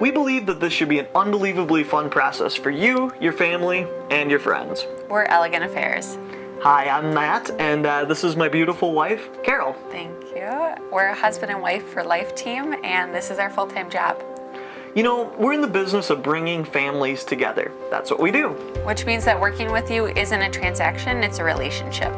We believe that this should be an unbelievably fun process for you, your family, and your friends. We're Elegant Affairs. Hi, I'm Matt, and uh, this is my beautiful wife, Carol. Thank you. We're a husband and wife for life team, and this is our full time job. You know, we're in the business of bringing families together. That's what we do. Which means that working with you isn't a transaction, it's a relationship.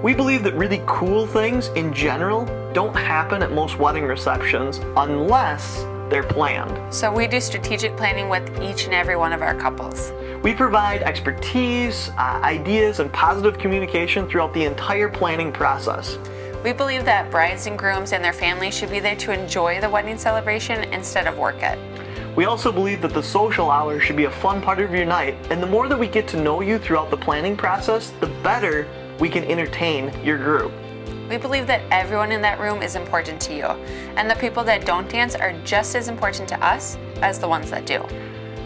We believe that really cool things in general don't happen at most wedding receptions unless they're planned. So we do strategic planning with each and every one of our couples. We provide expertise, uh, ideas, and positive communication throughout the entire planning process. We believe that brides and grooms and their families should be there to enjoy the wedding celebration instead of work it. We also believe that the social hour should be a fun part of your night, and the more that we get to know you throughout the planning process, the better we can entertain your group. We believe that everyone in that room is important to you, and the people that don't dance are just as important to us as the ones that do.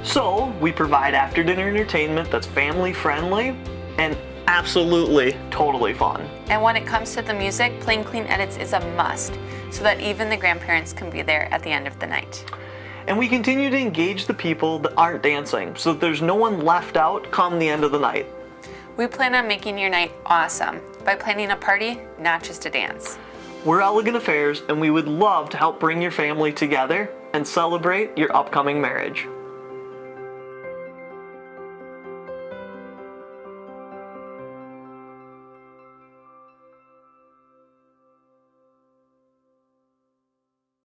So, we provide after dinner entertainment that's family friendly and absolutely totally fun. And when it comes to the music, playing clean edits is a must, so that even the grandparents can be there at the end of the night. And we continue to engage the people that aren't dancing so that there's no one left out come the end of the night. We plan on making your night awesome by planning a party, not just a dance. We're Elegant Affairs, and we would love to help bring your family together and celebrate your upcoming marriage.